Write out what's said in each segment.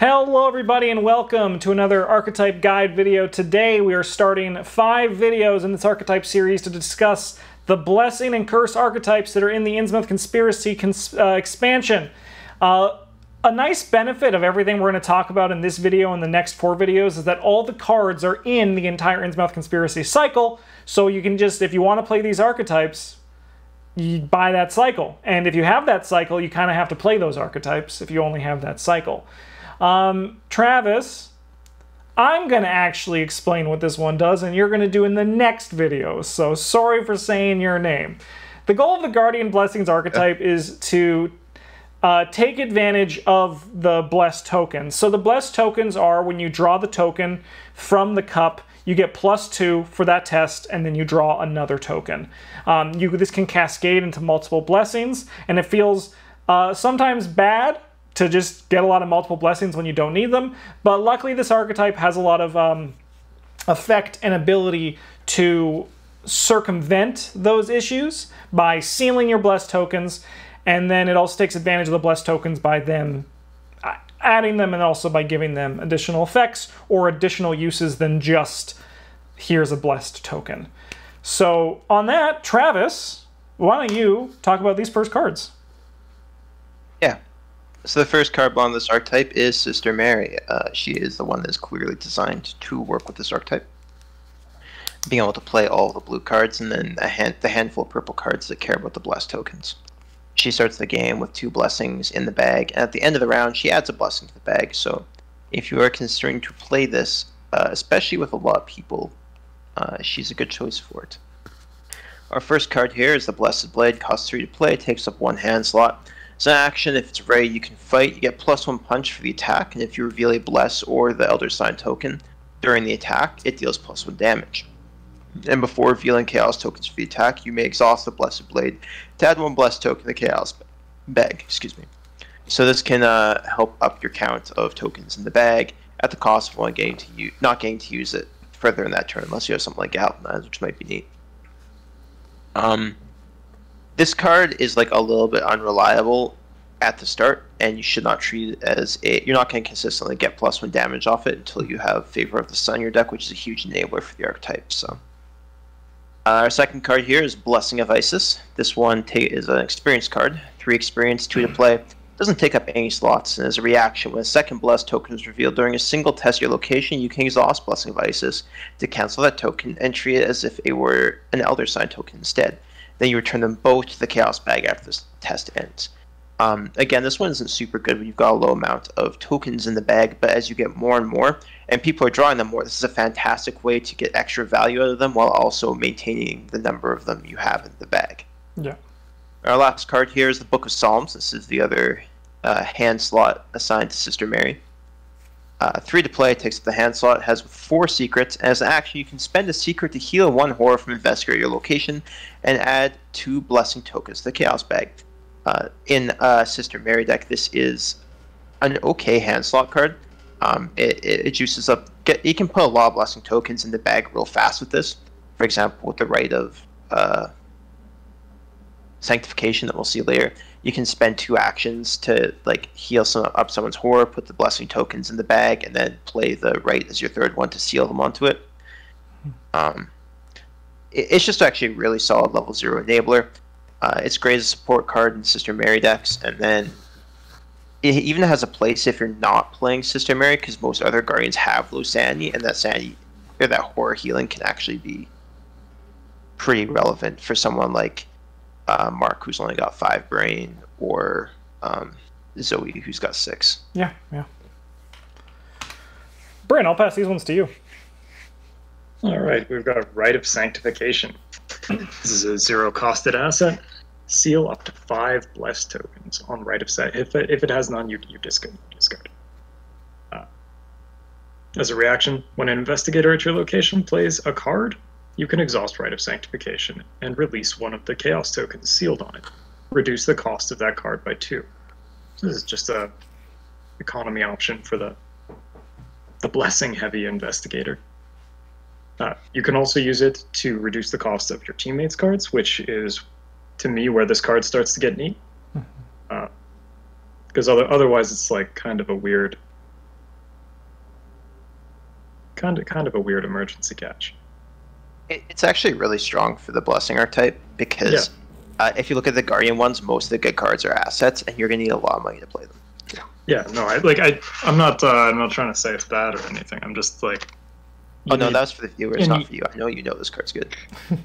Hello everybody and welcome to another archetype guide video. Today we are starting five videos in this archetype series to discuss the blessing and curse archetypes that are in the Innsmouth Conspiracy cons uh, expansion. Uh, a nice benefit of everything we're going to talk about in this video and the next four videos is that all the cards are in the entire Innsmouth Conspiracy cycle, so you can just, if you want to play these archetypes, you buy that cycle. And if you have that cycle, you kind of have to play those archetypes if you only have that cycle. Um, Travis, I'm going to actually explain what this one does, and you're going to do in the next video, so sorry for saying your name. The goal of the Guardian Blessings archetype is to uh, take advantage of the blessed tokens. So the blessed tokens are when you draw the token from the cup, you get plus two for that test, and then you draw another token. Um, you this can cascade into multiple blessings, and it feels uh, sometimes bad to just get a lot of multiple blessings when you don't need them. But luckily, this archetype has a lot of um, effect and ability to circumvent those issues by sealing your blessed tokens, and then it also takes advantage of the blessed tokens by them uh, adding them and also by giving them additional effects or additional uses than just here's a blessed token. So on that, Travis, why don't you talk about these first cards? So the first card on this archetype is Sister Mary. Uh, she is the one that is clearly designed to work with this archetype. Being able to play all the blue cards and then a hand, the handful of purple cards that care about the blessed tokens. She starts the game with two blessings in the bag, and at the end of the round, she adds a blessing to the bag. So if you are considering to play this, uh, especially with a lot of people, uh, she's a good choice for it. Our first card here is the Blessed Blade, costs 3 to play, takes up one hand slot. So action, if it's ready, you can fight. You get plus one punch for the attack, and if you reveal a bless or the Elder Sign token during the attack, it deals plus one damage. And before revealing Chaos tokens for the attack, you may exhaust the Blessed Blade to add one Blessed token to Chaos bag. Excuse me. So this can uh, help up your count of tokens in the bag at the cost of only getting to not getting to use it further in that turn, unless you have something like Galvanize, which might be neat. Um, this card is like a little bit unreliable at the start, and you should not treat it as a. You're not going to consistently get plus one damage off it until you have Favor of the Sun in your deck, which is a huge enabler for the archetype. So, uh, our second card here is Blessing of Isis. This one is an experience card, three experience, two to play. Doesn't take up any slots, and as a reaction, when a second blessed token is revealed during a single test your location, you can exhaust Blessing of Isis to cancel that token and treat it as if it were an Elder Sign token instead. Then you return them both to the Chaos bag after this test ends. Um, again, this one isn't super good when you've got a low amount of tokens in the bag, but as you get more and more, and people are drawing them more, this is a fantastic way to get extra value out of them while also maintaining the number of them you have in the bag. Yeah. Our last card here is the Book of Psalms. This is the other uh, hand slot assigned to Sister Mary. Uh, three to play takes up the hand slot, has four secrets. As an action, you can spend a secret to heal one horror from investigator your location and add two blessing tokens to the chaos bag. Uh, in uh, Sister Mary deck, this is an okay hand slot card. Um, it, it, it, juices up. Get, you can put a lot of blessing tokens in the bag real fast with this. For example, with the Rite of uh, sanctification that we'll see later you can spend two actions to like heal some up someone's horror, put the blessing tokens in the bag, and then play the right as your third one to seal them onto it. Um, it it's just actually a really solid level zero enabler. Uh, it's great as a support card in Sister Mary decks, and then it even has a place if you're not playing Sister Mary, because most other guardians have low sanity, and that sanity or that horror healing can actually be pretty relevant for someone like uh, Mark, who's only got five brain, or um, Zoe, who's got six. Yeah, yeah. Bryn, I'll pass these ones to you. All right, we've got Rite of Sanctification. this is a zero costed asset. Seal up to five blessed tokens on Rite of Sanctification. If it, if it has none, you, you discard. discard. Uh, as a reaction, when an investigator at your location plays a card, you can exhaust Rite of Sanctification and release one of the Chaos tokens sealed on it. Reduce the cost of that card by two. So this is just a economy option for the the blessing heavy investigator. Uh, you can also use it to reduce the cost of your teammates' cards, which is, to me, where this card starts to get neat. Because mm-hmm. uh, other, otherwise, it's like kind of a weird kind of kind of a weird emergency catch. It, it's actually really strong for the blessing archetype because uh, if you look at the guardian ones, most of the good cards are assets, and you're gonna need a lot of money to play them. Yeah, no, I like I I'm not uh, I'm not trying to say it's bad or anything. I'm just like Oh no, need- that was for the viewers, not for you. I know you know this card's good.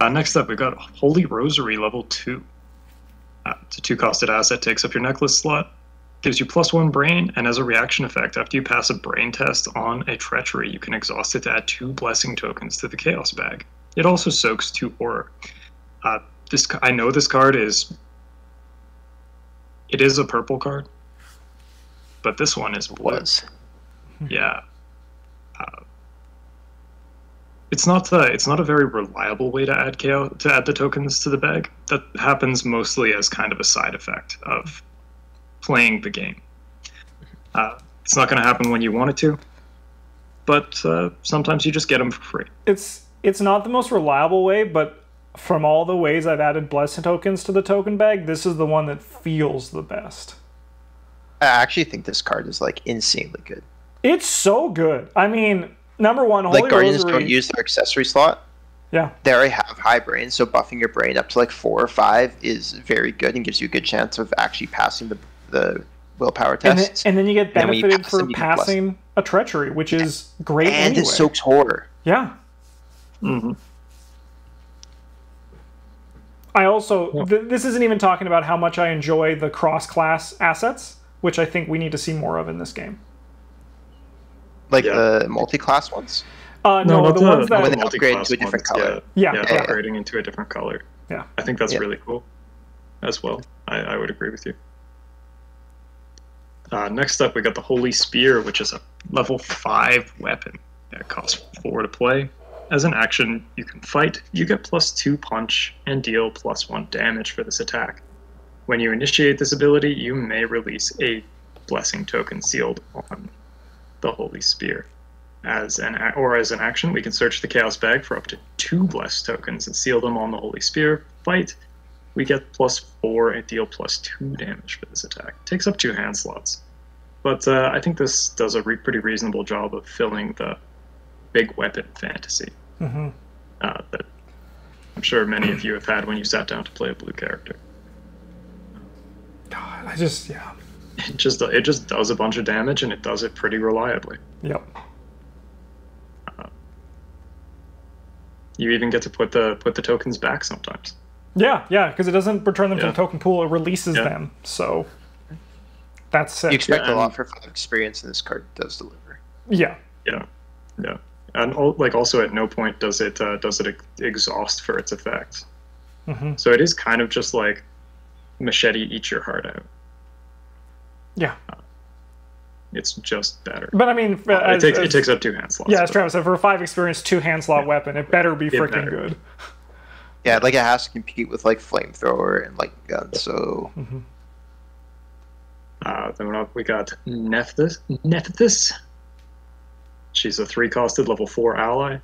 Uh, next up, we've got Holy Rosary level 2. Uh, it's a two costed asset, takes up your necklace slot, gives you plus one brain, and as a reaction effect, after you pass a brain test on a treachery, you can exhaust it to add two blessing tokens to the chaos bag. It also soaks two horror. Uh, this I know this card is. It is a purple card, but this one is blue. Was Yeah. Uh, it's not uh, it's not a very reliable way to add chaos to add the tokens to the bag. That happens mostly as kind of a side effect of playing the game. Uh, it's not going to happen when you want it to, but uh, sometimes you just get them for free. It's it's not the most reliable way, but from all the ways I've added blessing tokens to the token bag, this is the one that feels the best. I actually think this card is like insanely good. It's so good. I mean, number one, Holy like guardians Rosary. don't use their accessory slot. yeah, They already have high brain, so buffing your brain up to like four or five is very good and gives you a good chance of actually passing the the willpower and then, tests. and then you get then when you benefited pass for them, you get blessed. passing a treachery, which is great And anyway. it soaks horror. yeah. hmm I also Yeah. th- this isn't even talking about how much I enjoy the cross class assets, which I think we need to see more of in this game. Like Yeah. the multi-class ones. Uh, no, not the ones when that they upgrade to a different ones, color. Yeah, yeah, yeah. upgrading into a different color. Yeah. I think that's Yeah. really cool as well. I, I would agree with you. Uh, next up, we got the Holy Spear, which is a level 5 weapon. It costs 4 to play. As an action, you can fight. You get plus 2 punch and deal plus 1 damage for this attack. When you initiate this ability, you may release a blessing token sealed on the Holy Spear. As an or as an action, we can search the Chaos Bag for up to two blessed tokens and seal them on the Holy Spear. Fight, we get plus four and deal plus two damage for this attack. takes up two hand slots, but uh, I think this does a re- pretty reasonable job of filling the big weapon fantasy hmm uh, that I'm sure many of you have had when you sat down to play a blue character. God, I just yeah. It just it just does a bunch of damage and it does it pretty reliably. Yep. You even get to put the put the tokens back sometimes. Yeah, yeah, because it doesn't return them to the token pool; it releases Yeah. them. So that's sick. You expect Yeah, a lot for five experience, and this card does deliver. yeah, Yeah, yeah, and al- like also at no point does it uh, does it ex- exhaust for its effects. hmm So it is kind of just like machete eat your heart out. yeah. It's just better. But I mean, Well, as, it takes as- it takes up two hand slots. yeah, as but- Travis said, for a five experience, two hand slot weapon, it better be freaking good. Yeah, like it has to compete with like flamethrower and like guns. So hmm Uh, then we got Nephthys. Nephthys. She's a three-costed level four ally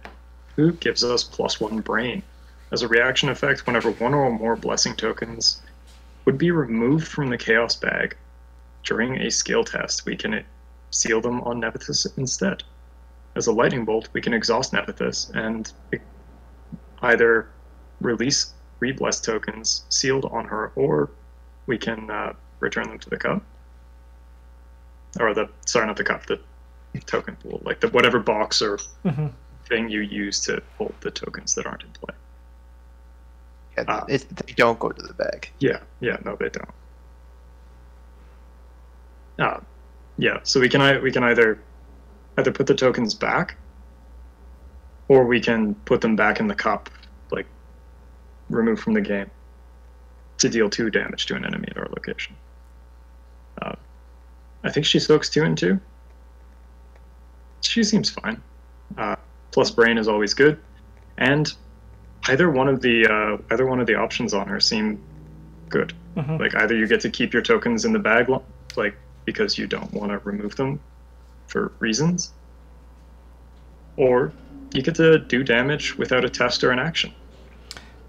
who gives us plus one brain. As a reaction effect, whenever one or more blessing tokens would be removed from the chaos bag during a skill test, we can seal them on Nephthys instead. As a lightning bolt, we can exhaust Nephthys and either release three blessed tokens sealed on her, or we can uh, return them to the cup or the sorry, not the cup, the token pool, like the whatever box or hmm thing you use to hold the tokens that aren't in play. yeah, Ah. it, they don't go to the bag. Yeah, yeah, no, they don't. Uh, yeah, so we can we can either either put the tokens back, or we can put them back in the cup, like remove from the game, to deal two damage to an enemy at our location. Uh, I think she soaks two and two. She seems fine. Uh, plus brain is always good, and either one of the uh, either one of the options on her seem good. hmm Like either you get to keep your tokens in the bag, like because you don't want to remove them for reasons, or you get to do damage without a test or an action.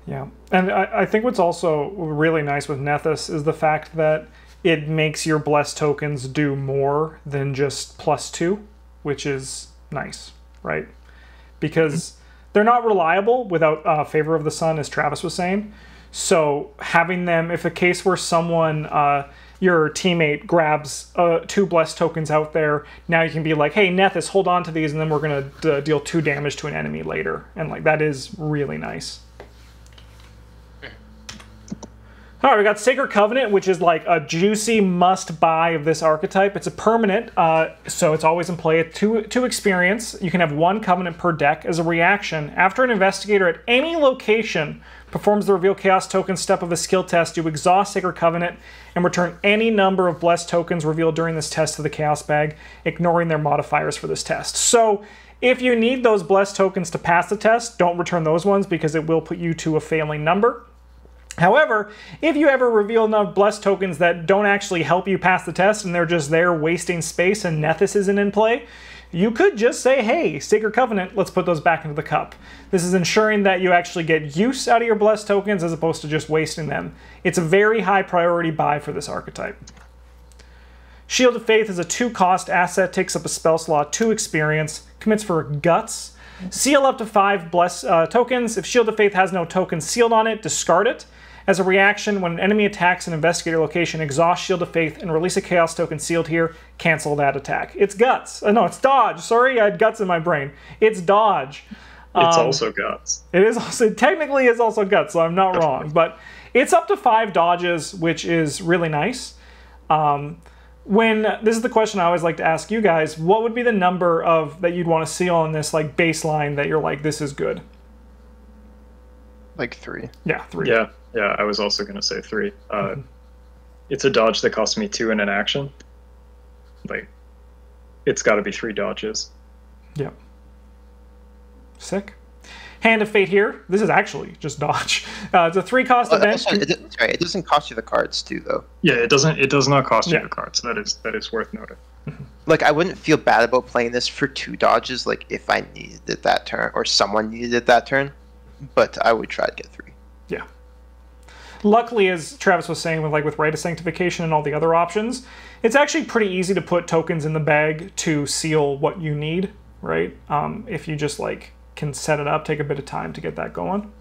Yeah, and I, I think what's also really nice with Nephthys is the fact that it makes your blessed tokens do more than just plus two, which is nice, right? Because they're not reliable without uh, favor of the sun, as Travis was saying. So having them, if a case where someone, uh, your teammate grabs uh, two blessed tokens out there, now you can be like, hey, Nephthys, hold on to these, and then we're gonna d- deal two damage to an enemy later, and like that is really nice. All right, we got Sacred Covenant, which is like a juicy must buy of this archetype. It's a permanent, uh, so it's always in play. Two, two experience. You can have one Covenant per deck. As a reaction, after an investigator at any location performs the Reveal Chaos token step of a skill test, you exhaust Sacred Covenant and return any number of Blessed tokens revealed during this test to the Chaos bag, ignoring their modifiers for this test. So if you need those Blessed tokens to pass the test, don't return those ones because it will put you to a failing number. However, if you ever reveal enough blessed tokens that don't actually help you pass the test and they're just there wasting space and Nephthys isn't in play, you could just say, hey, Sacred Covenant, let's put those back into the cup. This is ensuring that you actually get use out of your blessed tokens as opposed to just wasting them. It's a very high priority buy for this archetype. Shield of Faith is a two cost asset, takes up a spell slot, two experience, commits for guts. Seal up to five bless uh, tokens. If Shield of Faith has no tokens sealed on it, discard it. As a reaction, when an enemy attacks an investigator location, exhaust Shield of Faith and release a Chaos token sealed here, cancel that attack. It's Guts. Uh, no, it's Dodge. Sorry, I had Guts in my brain. It's Dodge. It's Um, also guts. It is also, technically, it's also Guts, so I'm not wrong. But it's up to five dodges, which is really nice. Um, when this is the question I always like to ask you guys, what would be the number of that you'd want to see on this like baseline that you're like, this is good? Like three. Yeah, three. Yeah, yeah. I was also gonna say three. Uh, Mm-hmm. It's a dodge that costs me two in an action. Like, it's got to be three dodges. Yep. Sick. Hand of Fate here. This is actually just dodge. Uh, it's a three cost event. also, it, sorry, it doesn't cost you the cards too, though. Yeah, it doesn't. It does not cost you Yeah. the cards. That is that is worth noting. Like, I wouldn't feel bad about playing this for two dodges, like if I needed it that turn or someone needed it that turn, but I would try to get three. Yeah. Luckily, as Travis was saying, with like with Rite of Sanctification and all the other options, it's actually pretty easy to put tokens in the bag to seal what you need, right? Um, if you just like can set it up, take a bit of time to get that going.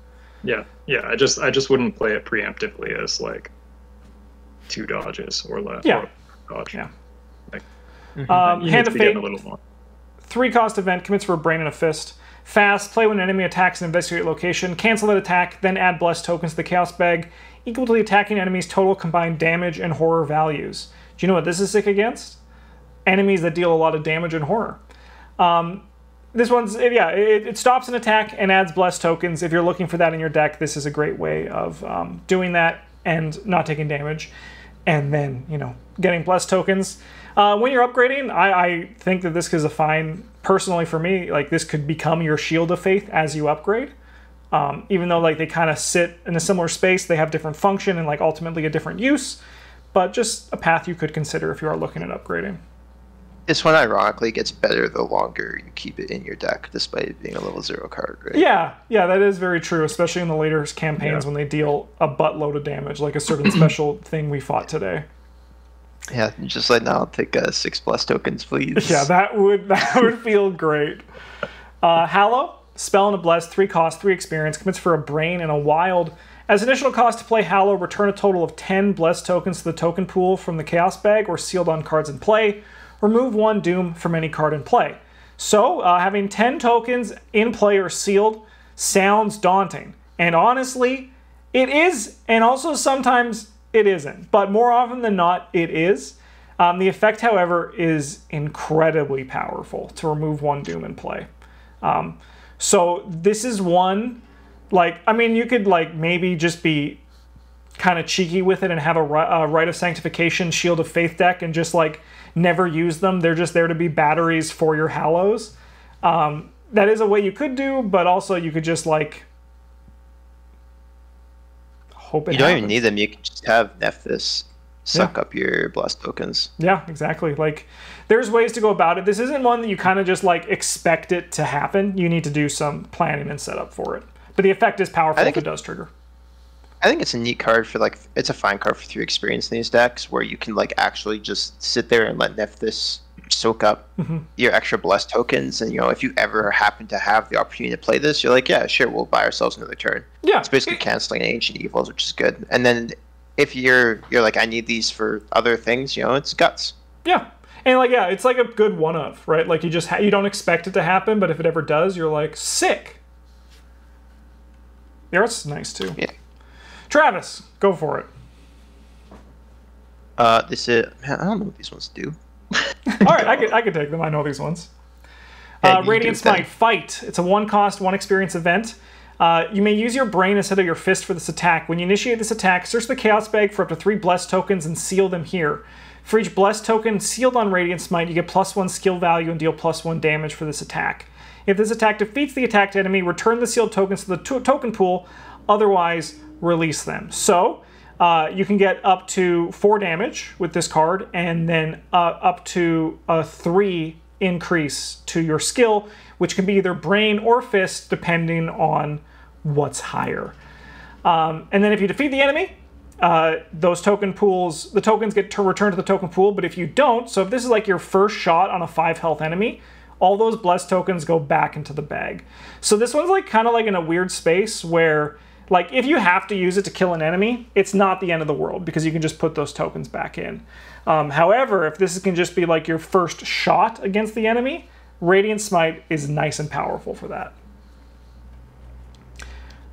Yeah, yeah. I just I just wouldn't play it preemptively as like two dodges or less. Yeah. Or dodge. Yeah. Like, Um, you Hand of to be getting Fate, a little more. three cost event, commits for a brain and a fist. Fast, play when an enemy attacks an investigate location, cancel that attack, then add blessed tokens to the chaos bag, equal to the attacking enemy's total combined damage and horror values. Do you know what this is sick against? Enemies that deal a lot of damage and horror. Um, this one's yeah, it, it stops an attack and adds blessed tokens. If you're looking for that in your deck, this is a great way of um, doing that and not taking damage, and then you know getting blessed tokens. Uh, when you're upgrading, I, I think that this is a fine. Personally, for me, like this could become your shield of faith as you upgrade. Um, even though like they kind of sit in a similar space, they have different function and like ultimately a different use. But just a path you could consider if you are looking at upgrading. This one, ironically, gets better the longer you keep it in your deck, despite it being a level zero card, right? Yeah, yeah, that is very true, especially in the later campaigns Yeah. when they deal a buttload of damage, like a certain special thing we fought today. Yeah, just like now, I'll take uh, six plus tokens, please. Yeah, that would that would feel great. Uh, Hallow, spell and a bless, three cost, three experience, commits for a brain and a wild. As additional cost to play Hallow, return a total of 10 blessed tokens to the token pool from the Chaos bag or sealed on cards in play. Remove one Doom from any card in play. So, uh, having 10 tokens in play or sealed sounds daunting. And honestly, it is, and also sometimes it isn't. But more often than not, it is. Um, the effect, however, is incredibly powerful to remove one Doom in play. Um, so this is one, like, I mean, you could like maybe just be kind of cheeky with it and have a uh, Rite of Sanctification, Shield of Faith deck and just like never use them. They're just there to be batteries for your Hallows. Um, that is a way you could do, but also you could just like hope it You don't happens. even need them. You can just have Nephthys suck up your blessed tokens. Yeah, exactly. Like, there's ways to go about it. This isn't one that you kind of just like expect it to happen. You need to do some planning and setup for it. But the effect is powerful if it it- does trigger. I think it's a neat card for like it's a fine card for three experience in these decks where you can like actually just sit there and let Nephthys soak up Mm-hmm. your extra blessed tokens and you know if you ever happen to have the opportunity to play this you're like yeah sure we'll buy ourselves another turn Yeah, it's basically canceling ancient evils which is good and then if you're you're like i need these for other things you know it's guts Yeah, and like yeah, it's like a good one of right. Like you just ha- you don't expect it to happen, but if it ever does, you're like sick. The art's nice too. Yeah. Travis, go for it. uh this is man, i don't know what these ones do All right, I could I could take them. I know these ones. Uh, you Radiant. Smite, fight. It's a one cost, one experience event. Uh, you may use your brain instead of your fist for this attack. When you initiate this attack, search the Chaos Bag for up to three Blessed tokens and seal them here. For each Blessed token sealed on Radiant Smite, you get plus one skill value and deal plus one damage for this attack. If this attack defeats the attacked enemy, return the sealed tokens to the to- token pool, otherwise, release them. So, uh, you can get up to four damage with this card, and then uh, up to a three increase to your skill, which can be either brain or fist, depending on what's higher. Um, and then if you defeat the enemy, uh, those token pools, the tokens get to return to the token pool. But if you don't, so if this is like your first shot on a five health enemy, all those blessed tokens go back into the bag. So this one's like kind of like in a weird space where, like, if you have to use it to kill an enemy, it's not the end of the world because you can just put those tokens back in. Um, however, if this can just be like your first shot against the enemy, Radiant Smite is nice and powerful for that.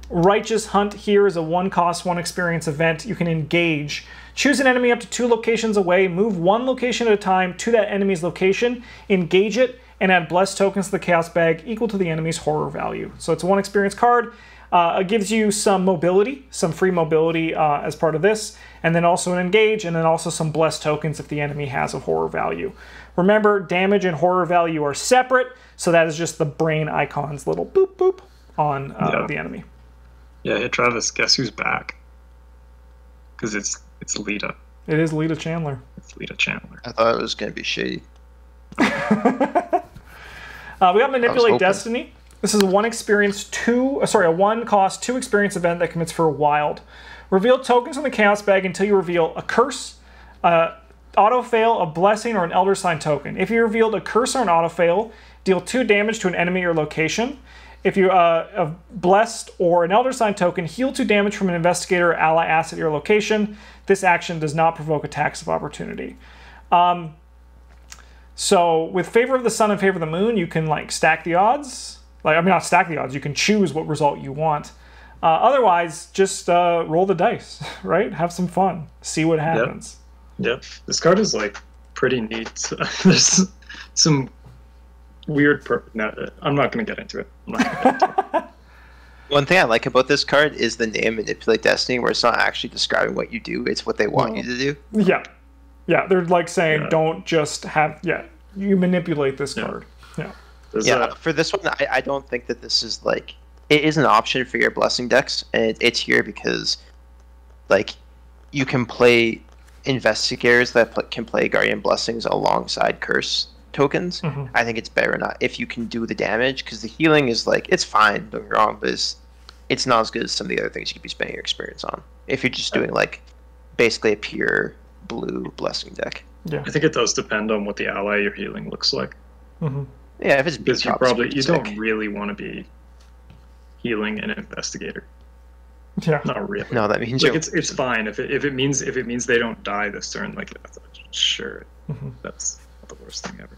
Righteous Hunt here is a one cost, one experience event. You can engage. Choose an enemy up to two locations away, move one location at a time to that enemy's location, engage it, and add blessed tokens to the chaos bag equal to the enemy's horror value. So it's a one experience card. Uh, it gives you some mobility, some free mobility uh, as part of this, and then also an engage, and then also some blessed tokens if the enemy has a horror value. Remember, damage and horror value are separate, so that is just the brain icon's little boop boop on uh, Yeah. the enemy. Yeah, hey Travis, guess who's back? Because it's it's Lita. It is Lita Chandler. It's Lita Chandler. i thought it was going to be shady Uh, we got Manipulate. Destiny. This is a one experience, two, uh, sorry, a one cost, two experience event that commits for a wild. Reveal tokens in the Chaos Bag until you reveal a curse, uh, auto fail, a blessing, or an Elder Sign token. If you revealed a curse or an auto fail, deal two damage to an enemy or location. If you uh, have blessed or an Elder Sign token, heal two damage from an investigator or ally asset at your location. This action does not provoke attacks of opportunity. So with favor of the sun and favor of the moon, you can like stack the odds. Like I mean, not stack the odds. You can choose what result you want. Uh, otherwise, just uh, roll the dice, right? Have some fun. See what happens. Yep. This card is like pretty neat. There's some weird. Per- no, uh, I'm not going to get into it. I'm not gonna get into it. One thing I like about this card is the name Manipulate Destiny, where it's not actually describing what you do, it's what they want you to do. Yeah, yeah. They're like saying, Yeah. don't just have. Yeah, you manipulate this Yeah. card. Yeah. There's Yeah, a- for this one, I, I don't think that this is like. It is an option for your blessing decks, and it, it's here because, like, you can play investigators that pl- can play Guardian Blessings alongside Curse tokens. Mhm. I think it's better not if you can do the damage because the healing is like it's fine, don't get me wrong, but it's it's not as good as some of the other things you could be spending your experience on. If you're just doing like basically a pure blue blessing deck. Yeah. I think it does depend on what the ally you're healing looks like. hmm Yeah, if it's Because you beat top, it's probably you sick. don't really want to be healing an investigator. Yeah. Not really. No, that means like you're it's it's fine if it if it means if it means they don't die this turn. Like that's sure, Mhm. that's not the worst thing ever.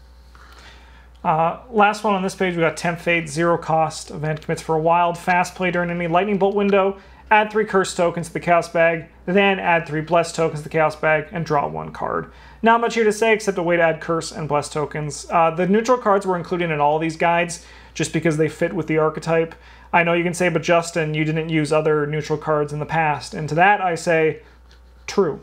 Uh, last one on this page, we got Tempt Fate, zero cost. Event commits for a wild, fast play during enemy lightning bolt window. Add three curse tokens to the chaos bag, then add three blessed tokens to the chaos bag, and draw one card. Not much here to say except a way to add curse and blessed tokens. Uh, the neutral cards were included in all these guides just because they fit with the archetype. I know you can say, but Justin, you didn't use other neutral cards in the past. And to that, I say, true.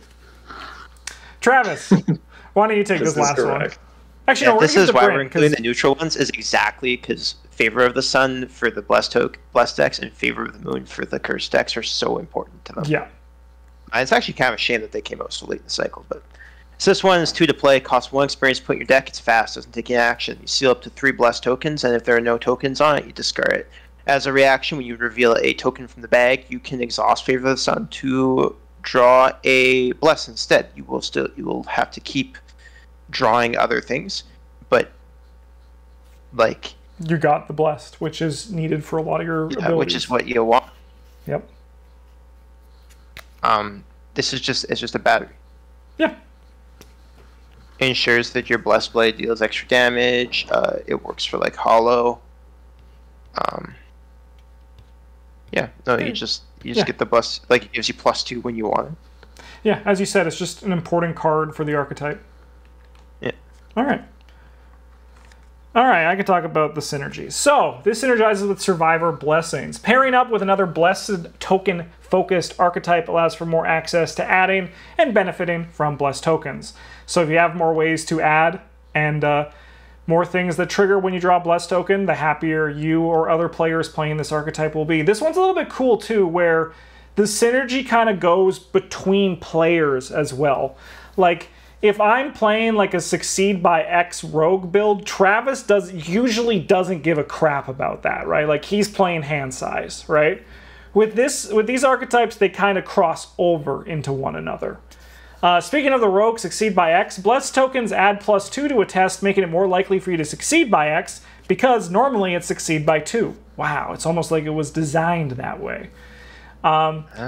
Travis, why don't you take this This is last one? Actually, Yeah, no, this is why we're 'cause- the neutral ones is exactly because favor of the sun for the blessed token, blessed decks and favor of the moon for the cursed decks are so important to them. Yeah. Uh, It's actually kind of a shame that they came out so late in the cycle, but so this one is two to play, costs one experience put in your deck. It's fast, doesn't take any action. You seal up to three blessed tokens, and if there are no tokens on it, you discard it. as a reaction, when you reveal a token from the bag, you can exhaust Favor of the Sun to draw a bless instead. You will still you will have to keep drawing other things, but like You got the blessed, which is needed for a lot of your abilities. which is what you want. Yep. Um, this is just it's just a battery. Yeah. ensures that your blessed blade deals extra damage. Uh, it works for like Hallow. Um, yeah, no, you just you just Yeah. get the plus like it gives you plus two when you want it. Yeah, as you said, it's just an important card for the archetype. All right. All right, I can talk about the synergies. So, this synergizes with Survivor Blessings. Pairing up with another blessed token focused archetype allows for more access to adding and benefiting from blessed tokens. So, if you have more ways to add and uh, more things that trigger when you draw a blessed token, the happier you or other players playing this archetype will be. This one's a little bit cool too, where the synergy kind of goes between players as well. Like if I'm playing like a succeed by X rogue build, Travis does usually doesn't give a crap about that, right? Like he's playing hand size, right? With this with these archetypes, they kind of cross over into one another. Uh, speaking of the rogue succeed by X, blessed tokens add plus two to a test, making it more likely for you to succeed by X because normally it's succeed by two. Wow, it's almost like it was designed that way.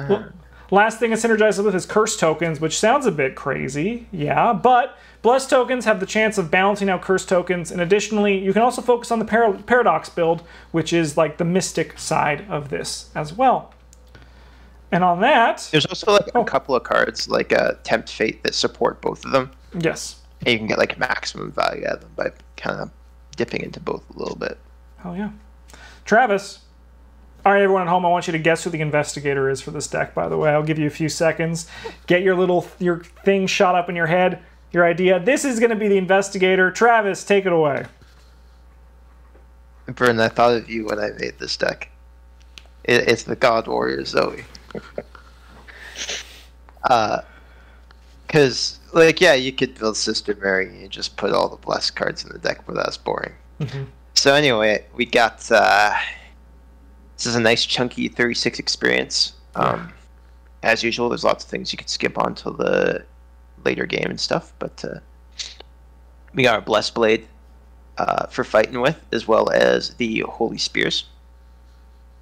Well, last thing it synergizes with is curse tokens, which sounds a bit crazy, yeah, but blessed tokens have the chance of balancing out curse tokens, and additionally, you can also focus on the par- paradox build, which is like the mystic side of this as well. And on that, There's also like Oh. a couple of cards like uh, Tempt Fate that support both of them, yes, and you can get like maximum value out of them by kind of dipping into both a little bit. hell yeah. Travis. All right, everyone at home, I want you to guess who the investigator is for this deck, by the way. I'll give you a few seconds. Get your little your thing shot up in your head, your idea. This is going to be the investigator. Travis, take it away. Vern, I thought of you when I made this deck. It, it's the God Warrior Zoe. uh, because like yeah, you could build Sister Mary and just put all the blessed cards in the deck, but that's boring. Mhm. So anyway, we got uh, this is a nice chunky 36 experience. Um, as usual, there's lots of things you can skip on till the later game and stuff, but uh, we got our Blessed Blade uh, for fighting with, as well as the Holy Spears.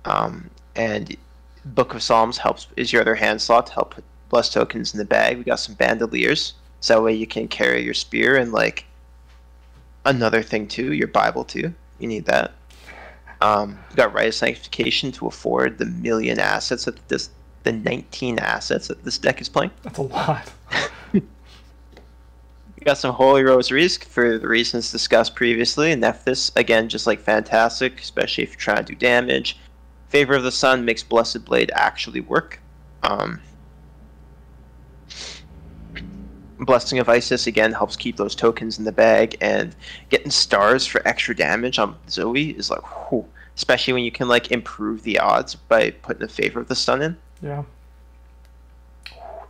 Um, and Book of Psalms helps is your other hand slot to help put blessed tokens in the bag. We got some bandoliers, so that way you can carry your spear and like another thing too, your Bible too. You need that. Um, we got Rite of Sanctification to afford the million assets that this the 19 assets that this deck is playing. That's a lot. you got some Holy Rosaries for the reasons discussed previously. Nephthys, again, just like fantastic, especially if you're trying to do damage. Favor of the Sun makes Blessed Blade actually work. Um, Blessing of Isis, again, helps keep those tokens in the bag. And getting stars for extra damage on Zoe is like, whew, especially when you can like improve the odds by putting a Favor of the Sun in. Yeah.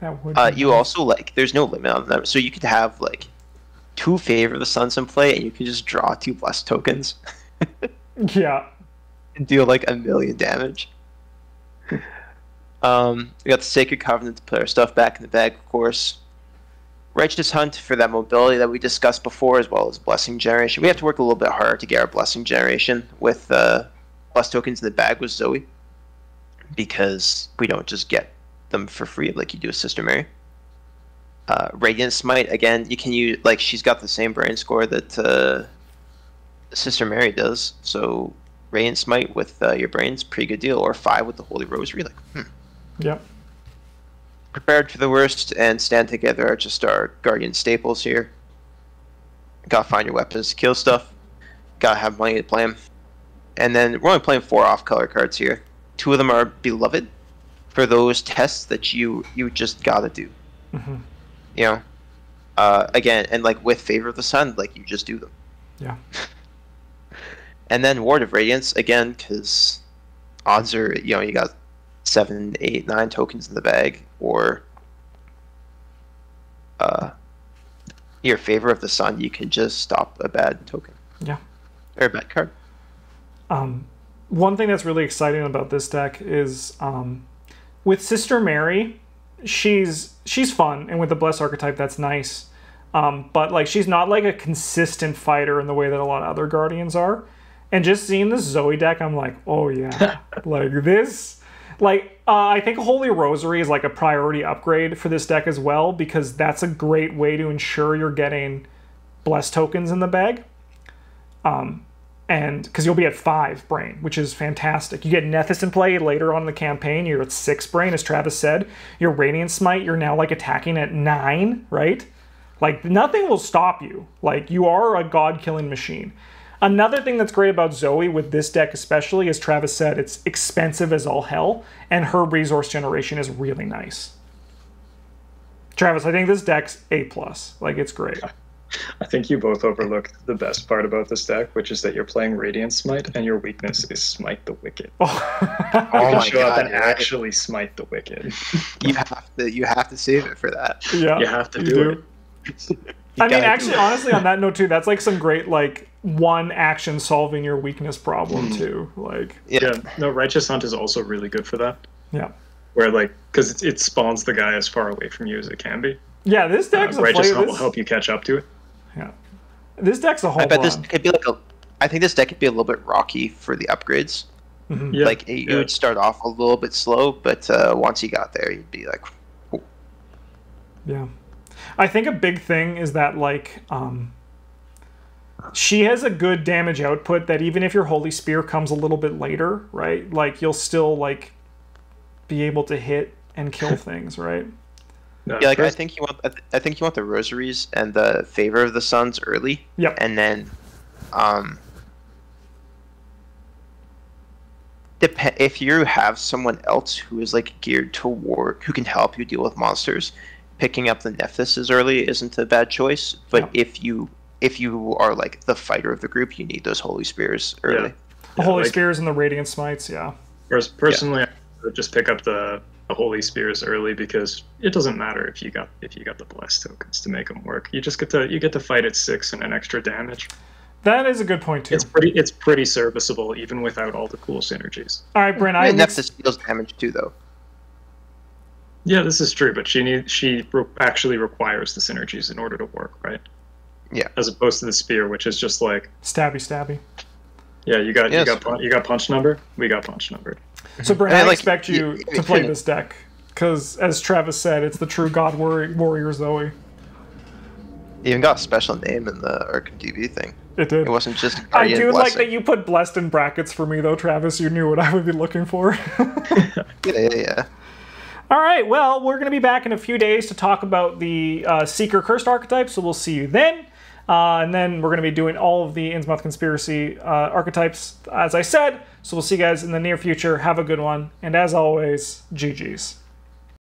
That would. Uh, you nice. also like there's no limit on them, so you could have like two favor of the suns in play, and you can just draw two blessed tokens Yeah. and deal like a million damage. um, we got the sacred covenant to put our stuff back in the bag, of course. Righteous hunt for that mobility that we discussed before, as well as blessing generation. We have to work a little bit harder to get our blessing generation with uh, blessed tokens in the bag with Zoe, because we don't just get them for free like you do with Sister Mary. Uh, Radiant Smite again, you can use like she's got the same brain score that uh, Sister Mary does. So Radiant Smite with uh, your brain's pretty good deal, or five with the Holy Rosary. Like, hmm. Yep. Prepared for the worst and stand together are just our guardian staples here. Gotta find your weapons to kill stuff. Gotta have money to play them. And then we're only playing four off-color cards here. Two of them are beloved for those tests that you you just gotta do. Mhm. You know, uh, again, and like with favor of the sun, like you just do them. Yeah. And then ward of radiance again, because odds are you know you got seven, eight, nine tokens in the bag, or uh, your favor of the sun, you can just stop a bad token Yeah. or a bad card. Um, one thing that's really exciting about this deck is um, with Sister Mary, she's she's fun, and with the Bless archetype, that's nice. Um, but like she's not like a consistent fighter in the way that a lot of other Guardians are. And just seeing this Zoe deck, I'm like, oh yeah, like this. Like uh, I think Holy Rosary is like a priority upgrade for this deck as well because that's a great way to ensure you're getting Bless tokens in the bag. Um, and because you'll be at five brain, which is fantastic. You get Nephthys in play later on in the campaign. You're at six brain, as Travis said. Your Radiant Smite, you're now like attacking at nine, right? Like nothing will stop you. Like you are a god killing machine. Another thing that's great about Zoe with this deck, especially, as Travis said, it's expensive as all hell, and her resource generation is really nice. Travis, I think this deck's A plus. Like it's great. I think you both overlooked the best part about this deck, which is that you're playing Radiant Smite, and your weakness is Smite the Wicked. Oh, Oh you can oh my show up and right. actually smite the Wicked. You have to you have to save it for that. yeah, You have to you do it. You I mean, actually, honestly, on that note too, that's like some great like one action solving your weakness problem too. Like, yeah. Yeah, no, Righteous Hunt is also really good for that. yeah, Where like, because it, it spawns the guy as far away from you as it can be. yeah. This Uh, deck's a Righteous play. Hunt will help you catch up to it. yeah, this deck's a whole. I bet this could be like a. I think this deck could be a little bit rocky for the upgrades. Mhm. Yeah, like you yeah. would start off a little bit slow, but uh, once you got there, you'd be like, Yeah. I think a big thing is that like um she has a good damage output that even if your holy spear comes a little bit later, right? Like you'll still like be able to hit and kill things, right? No, yeah, like I think you want. I th- I think you want the rosaries and the favor of the suns early, Yep. and then, um, dep- if you have someone else who is like geared toward who can help you deal with monsters, picking up the Nephthys early isn't a bad choice. But Yep. if you if you are like the fighter of the group, you need those holy spears early. The Yeah, holy like- spears and the radiant smites, yeah. Whereas personally, I would just pick up the, the holy spears early because it doesn't matter if you got if you got the blessed tokens to make them work. You just get to you get to fight at six and an extra damage. That is a good point too. It's pretty it's pretty serviceable even without all the cool synergies. All right, Brent, I And mix- Nephthys deals damage too, though. Yeah, this is true, but she need she re- actually requires the synergies in order to work, right? Yeah. As opposed to the spear, which is just like, stabby stabby. yeah, you got Yes. you got you got punch number, we got punch number. So Brent, And, I like, expect you y- to play this deck because, as Travis said, it's the true God warrior, warrior Zoe. It even got a special name in the Arkham DB thing. It did. It wasn't just. I Guardian do like that you put blessed in brackets for me, though, Travis. You knew what I would be looking for. Yeah, yeah, yeah. All right, well, we're going to be back in a few days to talk about the uh, Seeker Cursed archetype, so we'll see you then. Uh, and then we're going to be doing all of the Innsmouth Conspiracy uh, archetypes, as I said. So we'll see you guys in the near future. Have a good one. And as always, GG's.